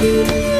you.